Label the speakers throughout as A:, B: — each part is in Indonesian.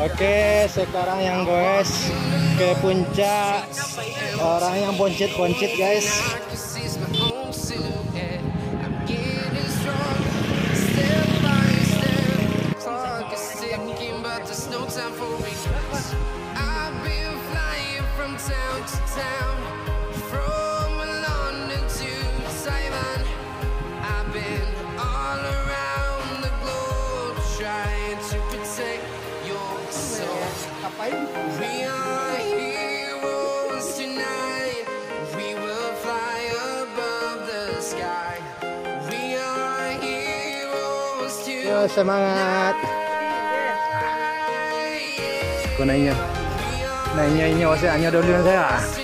A: Oke, sekarang yang goes ke puncak. Orang yang poncit-poncit, guys.
B: We are heroes tonight. We will fly above the sky. We are heroes
A: Yo, semangat. Aku nanya. Nanya ini saya hanya dulu saya.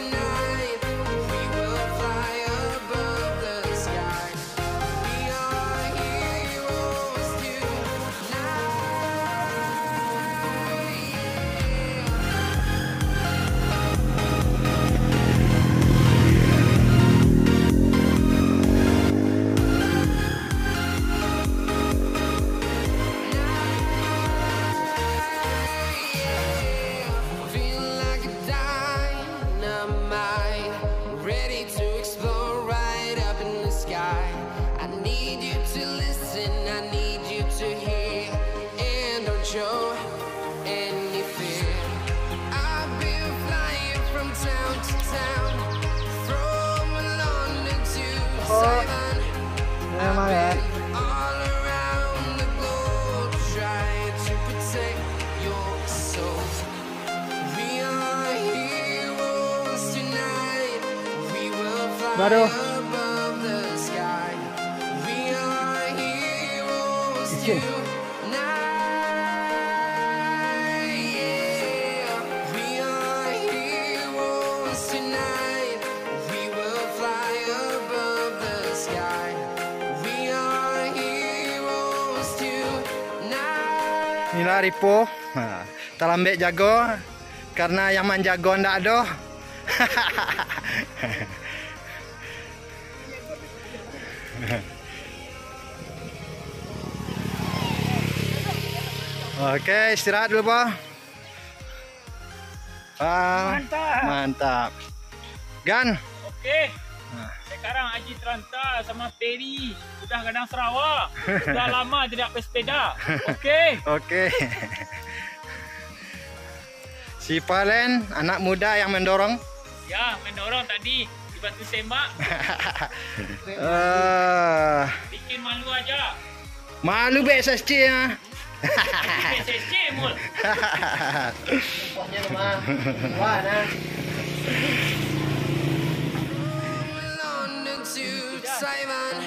B: Heroes tonight.
A: Inilah Ripo. Ha, Talambek jago karena yang menjago ndak ada. Oke, istirahat dulu, Pak. Ah,
C: Mantap.
A: Mantap. Gan,
C: Okey. Sekarang Haji Terlantar sama Peri sudah kadang Sarawak. Sudah lama tidak bersepeda. Okey.
A: oke. Si Palen, anak muda yang mendorong.
C: Ya, mendorong tadi di batu sembak.
A: Eh,
C: Bikin malu aja.
A: malu be SSC ya.
C: PSSC mul.
B: Taiwan.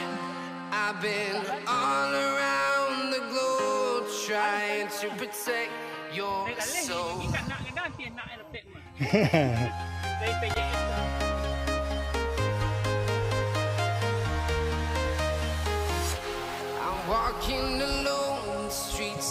B: I've been all around the globe trying to protect your soul.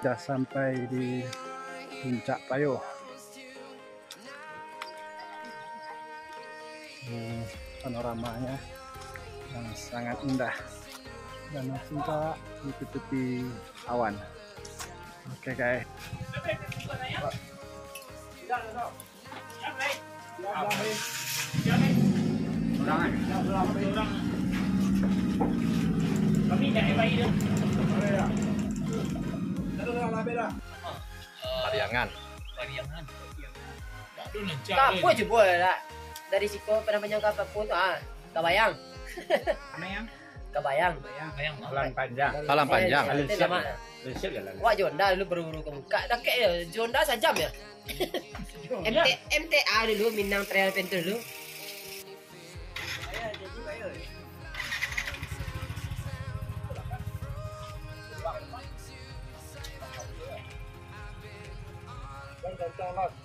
A: Sudah sampai di puncak Payo. Ini panoramanya yang sangat indah dan puncak ditutupi awan. Oke guys.
C: Kami bayi dah.
A: Pariangan.
C: Pariangan.
D: Kapo je boleh lah. Dari situ pernah menyangka kapo tu ah. Kabayang.
C: Mana yang?
D: Kabayang.
C: Bayang.
E: Halang panjang.
A: Panjang.
E: Jalan.
D: Wak Jonda dulu berburu ke muka. Dah kek ya. Jonda sajam ya. MT, MTA dulu Minang Trail Adventure dulu.
C: Dan tolong